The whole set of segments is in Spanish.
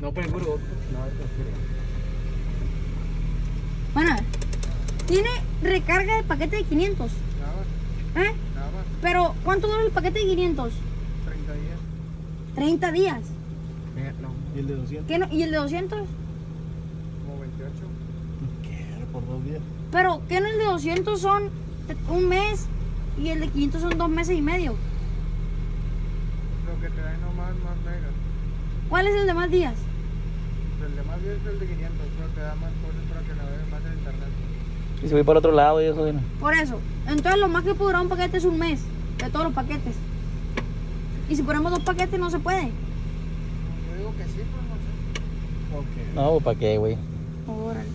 No, esto es puro. Bueno, tiene recarga de paquete de 500. Nada más, ¿Eh? nada más. Pero, ¿cuánto dura el paquete de 500? 30 días. 30 días. No. ¿Y el de 200? ¿Qué no? ¿Y el de 200? Como 28. ¿Qué? Por dos días. Pero, ¿qué no el de 200 son un mes y el de 500 son dos meses y medio? Lo que te da nomás más megas. ¿Cuál es el de más días? El de más días es el de 500, pero te da más cosas para que navegues más en internet. Y si voy para otro lado y eso, ¿no? Por eso. Entonces, lo más que podrá un paquete es un mes de todos los paquetes. Y si ponemos dos paquetes, no se puede. Yo digo que sí, pero no sé. Ok. No, ¿para qué, güey? Órale.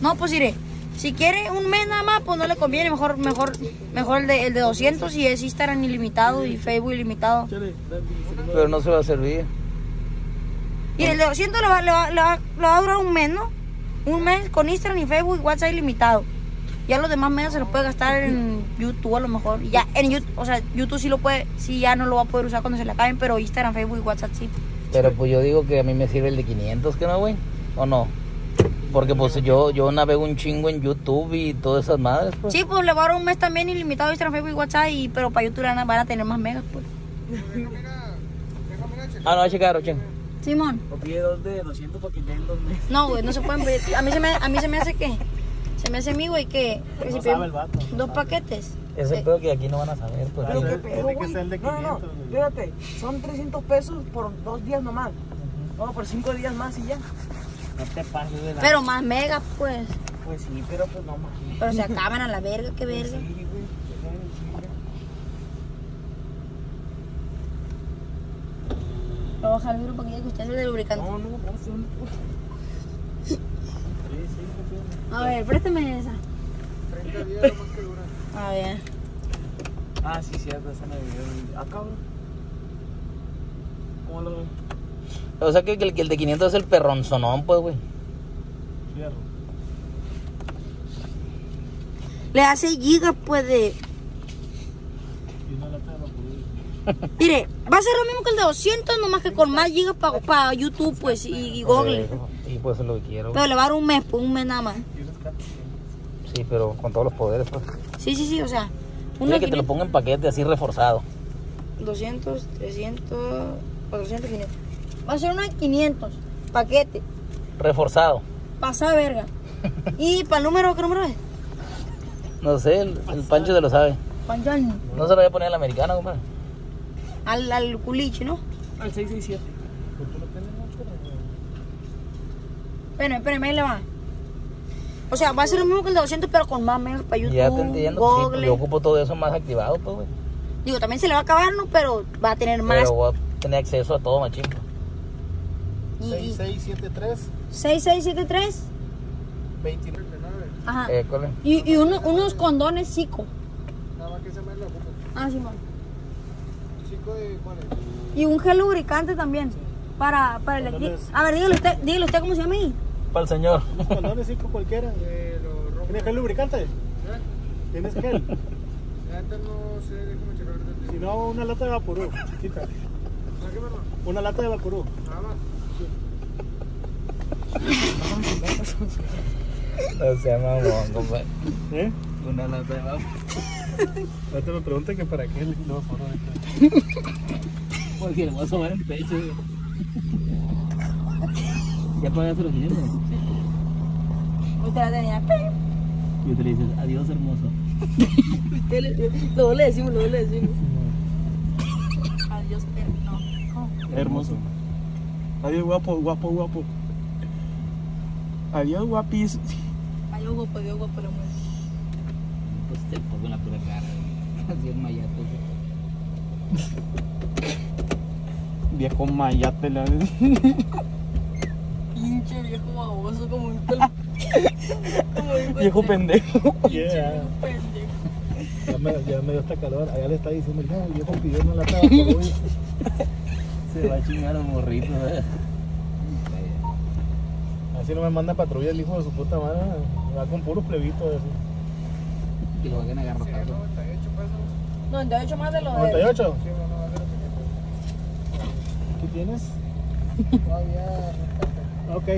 No, pues iré. Si quiere un mes nada más, pues no le conviene. Mejor, mejor, mejor el de, el de 200 y es Instagram ilimitado y Facebook ilimitado. Pero no se va a servir. Y el de 200 le va, le va, le va, a durar un mes, ¿no? Un mes con Instagram y Facebook y WhatsApp ilimitado. Ya los demás medios se los puede gastar en YouTube a lo mejor. Y Ya en YouTube, o sea, YouTube sí lo puede, sí ya no lo va a poder usar cuando se le acaben, pero Instagram, Facebook y WhatsApp sí. Pero pues yo digo que a mí me sirve el de 500, ¿que no, güey? ¿O no? Porque pues yo, yo navego un chingo en YouTube y todas esas madres, pues. Sí, pues le va a dar un mes también ilimitado Instagram, Facebook y WhatsApp, y, pero para YouTube van a, tener más megas, pues. Ah, no, va a checar, ochen. Simón. O pide dos de 200 para que den dos meses. No, güey, no se pueden pedir. A mí se me, a mí se me hace que. Se me hace a mí, güey, que. que No si sabe el vato, no Dos sabe. paquetes. Ese Eh, pedo que aquí no van a saber, pues. Pero que- Tiene que ser el de No, no, 500, no. güey. Fíjate, son 300 pesos por dos días nomás. No, por cinco días más y ya. No te pases de la... Pero más megas, pues. Pues sí, pero pues no más. Pero se acaban a la verga, qué verga. Sí, güey. Lo voy a bajar para que usted es el lubricante. No, no, no, son... Sí, sí, sí. A ver, préstame esa. 30 días lo más que dura. A ver. Ah, sí, cierto, esa Navidad. Ah, cabrón. ¿Cómo lo ven? O sea que el, que el de 500 es el perronzonón, pues, güey. Fierro. Le 6 gigas, pues de. Y una lata de vaporú. Mire, va a ser lo mismo que el de 200, nomás que con más gigas para YouTube, pues, y, y Google. Y pues es lo que quiero. Pero le va a dar un mes, pues, un mes nada más. Sí, pero con todos los poderes, pues. Sí, sí, sí, o sea. Uno que te lo 500, ponga en paquete así reforzado. 200, 300, 400, 500. Va a ser uno de 500, paquete. Reforzado. Pasa verga. ¿Y para el número, qué número es? No sé, el, el Pancho se lo sabe. Panchón. No se lo voy a poner al americano, compadre. Al, al culiche, ¿no? Al 667. ¿Por qué no tienes mucho? Espérame, espérame, ahí le va. O sea, va a ser lo mismo que el de 200, pero con más megas para YouTube, Ya te entiendo. pues, sí, pues, Google. yo ocupo todo eso más activado, pues, güey. Digo, también se le va a acabar, ¿no? Pero va a tener más. Pero voy a tener acceso a todo, machín. Y, y 6673 6673. 29. Ajá. Eh, ¿cuál es? Y, y uno- unos condones psico. Nada más que ese mes lo ocupo. Ah, sí, man. ¿Chico de cuál es? Y un gel lubricante también. Para, para el. A ver, dígale usted, dígale usted cómo se llama ahí. Para el señor. Unos condones cinco cualquiera. De los rojos. ¿Tienes gel lubricante? ¿Eh? ¿Tienes gel? Antes no sé, déjame checar ahorita. Si no, una lata de vaporú. Chiquita. ¿Para qué, perdón? Una lata de vaporú. Nada más. No mamón, compadre. ¿Eh? Una lata de vapor. Ahorita me preguntan que para qué el ahorita. Porque le voy a asomar el pecho. ¿Ya pagaste los 500? Usted la tenía. Y tú le dices, adiós, hermoso. Usted le- Luego le decimos, luego le decimos. Adiós, pero no. Hermoso. Adiós, guapo, guapo, guapo. Adiós, guapis. Adiós, guapo, adiós, guapo, la te pongo en la pura cara. Así es mayato. Viejo mayate, la Pinche viejo baboso, como como un Viejo pendejo. pendejo. Ya me, ya me dio esta calor. Allá le está diciendo, ya, el viejo pidió una lata. Se va a chingar a los morritos, ¿eh? Así no me manda patrulla el hijo de su puta madre. Va con puros plebitos. así. Que lo vayan a agarrar. 98 pesos. No, ya he hecho más de lo de. 98. Sí, no, no, va a ser ¿Qué tienes? Ok,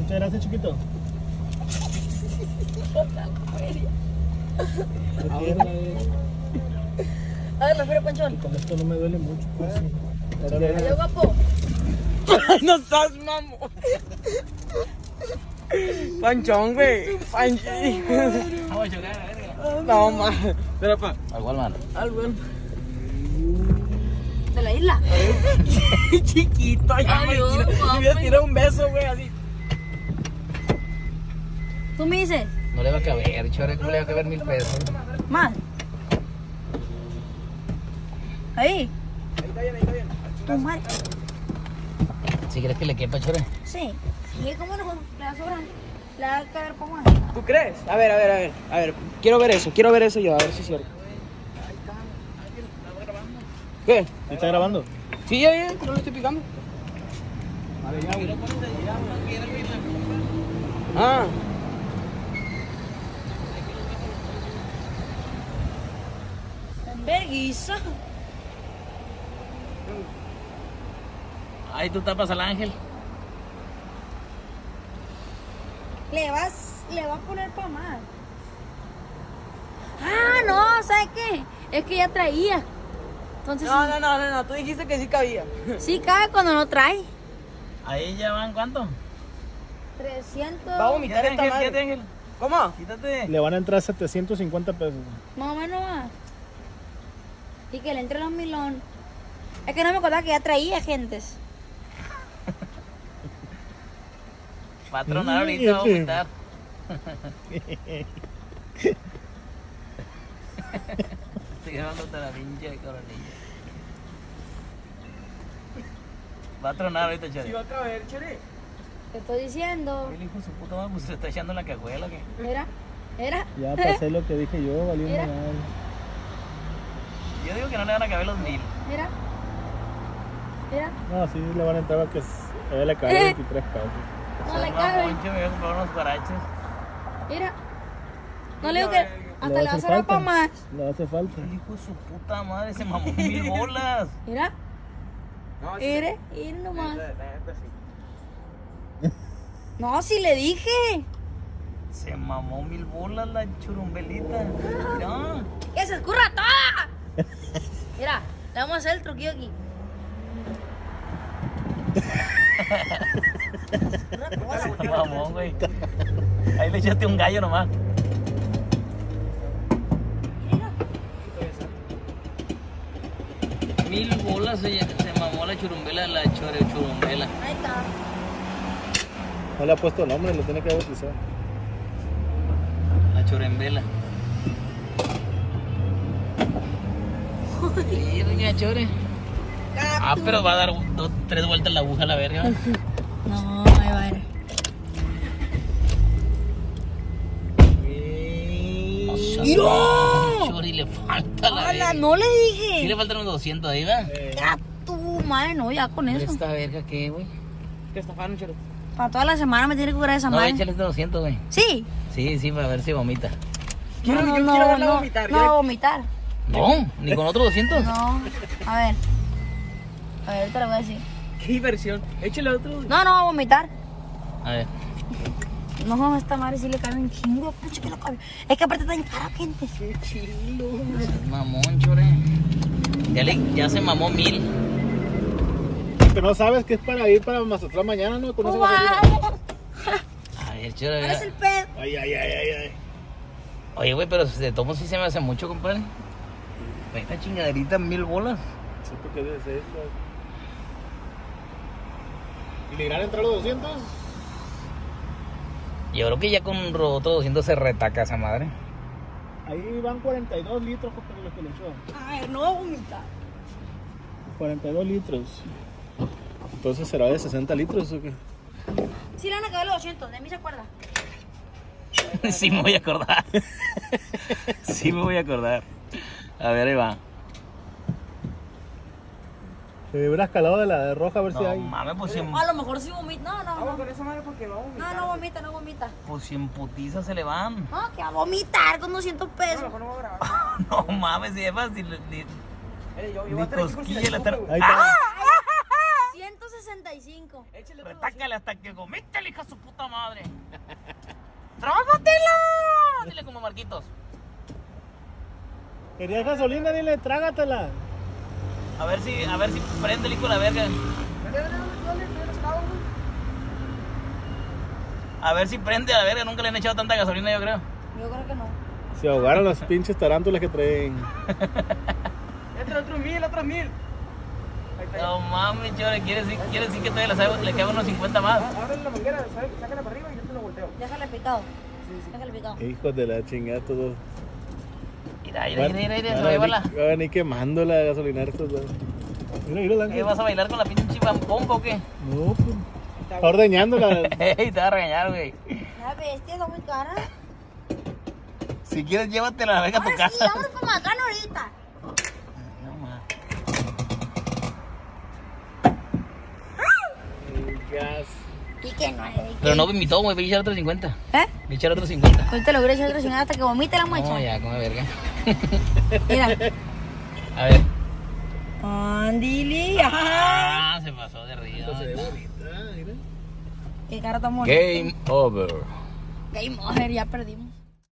muchas gracias, chiquito. A ver, me espero, Panchón. Con esto no me duele mucho. Pues, sí. Adiós, guapo. Ay, no estás, mamón. Panchón, güey. Panchón. Vamos a chocar, a verga. No, ma. Espera, pa. Al Walmart. Algo. De la isla. Chiquito, ya Adiós, imagino. guapo. Me hubiera tirado un beso, güey, así. Tú me dices, No le va a caber, chore, ¿cómo le va a caber mil pesos? más. Ahí. Ahí está bien, ahí está bien. Tu madre. Si quieres que le quepa, chore. Sí. Sí, ¿cómo no? Le da sobran. Le da que ver cómo es. ¿Tú crees? A ver, a ver, a ver. A ver, quiero ver eso, quiero ver eso yo, a ver si es cierto. ¿Qué? ¿Sí ¿Está grabando? Sí, ya, ya, no lo estoy picando. Ah. Verguiza. Ahí tú tapas al ángel. Le vas, le vas a poner para más. Ah, no, ¿sabes qué? Es que ya traía. Entonces, No, no, no, no, no, tú dijiste que sí cabía. sí cabe cuando no trae. Ahí ya van, ¿cuánto? 300. Va a vomitar esta madre. quítate, ángel. ¿Cómo? Quítate. Le van a entrar 750 pesos. Más o menos más. Y que le entre los milón. Es que no me acordaba que ya traía gentes. Patrón, ahorita va a vomitar. Estoy grabándote la pinche coronilla. Va a tronar ahorita, Sí chore. va a caber, chere. Te estoy diciendo. El hijo de su puta madre pues, se está echando la cajuela, ¿qué? Era, era. Ya pasé lo que dije yo, valió madre. Yo digo que no le van a caber los mil. Mira. Mira. No, sí le van a entrar a que s- a ella le cae 23 pesos. No le cabe. Poncho, me voy a comprar unos guaraches. Mira. No le digo que hasta le va a hacer para más. Le hace falta. El hijo de su puta madre se mamó mil bolas. Mira. No. Mire, mire nomás. No, si le dije. Se mamó mil bolas la churumbelita. Mira. ¡Que se escurra toda! Mira, le vamos a hacer el truquillo aquí. Se mamó, güey. Ahí le echaste un gallo nomás. Mil bolas se, se mamó la churumbela, la chore churumbela. Ahí está. No le ha puesto nombre, lo tiene que bautizar. La chorembela. Virga, chore. Ah, pero va a dar dos, tres vueltas la aguja a la verga. No, ahí va a ir. ¡Mira! Chori, le falta la. No le Sí dije. le faltan unos 200 ahí, ¿va? Ya tu madre, no, ya con eso. ¿Esta verga qué, güey? ¿Qué estafaron, chere? Para toda la semana me tiene que curar esa No, madre. échale este 200, güey. Sí. Sí, sí, para ver si vomita. Quiero- no, yo no, no, vomitar, No, yo- vomitar. No, ni con otro 200. No. A ver. A ver, ahorita le voy a decir. Qué diversión. Échale otro. No, no va a vomitar. A ver. No, a esta madre sí le cabe un chingo. Pucha, que lo cabe. Es que aparte está en cara, gente. Qué chilo. Mamón, chore. Ya, le, ya se mamó mil. Que no sabes que es para ir para Mazatlán mañana, ¿no? Con esa. A ver, chore. ¿Cuál es el pedo? Ay, ay, ay, ay, ay. Oye, güey, pero de tomo sí se me hace mucho, compadre. Esta chingaderita, mil bolas. Sí, porque debe ser. ¿Y le irán a entrar los 200? Yo creo que ya con otro 200 se retaca esa madre. Ahí van 42 litros por lo que le echó. A ver, no va a vomitar. 42 litros. Entonces será de 60 litros o qué? Sí le van a caber los 200, de mí se acuerda. sí me voy a acordar. sí me voy a acordar. A ver, ahí va. Se hubiera escalado de la de roja a ver si No hay. mames, pues si en, A lo mejor sí vomita. No, no, no. con esa madre porque va a vomitar. No, no vomita, no vomita. pues si en putiza se le van. No, que va a vomitar con 200 No, pesos. mejor no voy a grabar. no mames, si es fácil. Ni, yo, yo ni si cosquilla la le chupo, tra- güey. Ahí está. 160 35. Échale otro Retácale hasta que comiste, la hija su puta madre. ¡Trágatela! Dile como Marquitos. ¿Querías gasolina? Dile, trágatela. A ver si, a ver si prende el hijo de la verga. A ver si prende a la verga. Nunca le han echado tanta gasolina, yo creo. Yo creo que no. Se ahogaron las pinches tarántulas que traen. Otro, otro mil, otro mil. No mames, chore. Quiere decir, quiere decir que todavía le, sabe- le quedan unos 50 más. Ah, Ábrele la manguera, sácala para arriba y yo te lo volteo. Déjale picado. Déjale picado. Hijos de la chingada, todos. Mira, mira, mira, mira, mira, se va a a llevar la. venir- van a venir quemando la gasolinera estos dos. Mira, mira, la ¿Qué vas a bailar con la pinche pompa o qué? No, pues. Está ordeñándola. Ey, te va a regañar, güey. La bestia está muy cara. Si quieres, llévatela a la verga a tu Ahora sí, casa. vamos para Macán ahorita. Que no hay. Pero no me invitó, güey. Voy a echar otro 50. ¿Eh? Voy a echar otro 50. Ahorita lo voy a echar otro chingada hasta que vomite la muecha. No, ya, come verga. Mira. A ver. Andili. Ah, se pasó de río. mira. Qué cara tan bonita. Game over. Game over, ya perdimos.